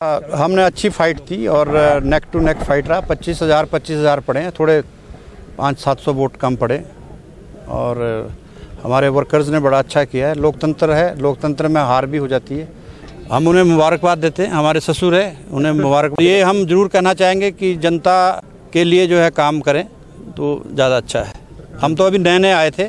हमने अच्छी फाइट थी और नेक टू नेक फाइट रहा। पच्चीस हज़ार पच्चीस हज़ार पड़े। हैं थोड़े पाँच सात सौ वोट कम पड़े। और हमारे वर्कर्स ने बड़ा अच्छा किया है। लोकतंत्र है। लोकतंत्र में हार भी हो जाती है। हम उन्हें मुबारकबाद देते हैं। हमारे ससुर है। उन्हें मुबारक ये हम ज़रूर कहना चाहेंगे कि जनता के लिए जो है काम करें तो ज़्यादा अच्छा है। हम तो अभी नए नए आए थे।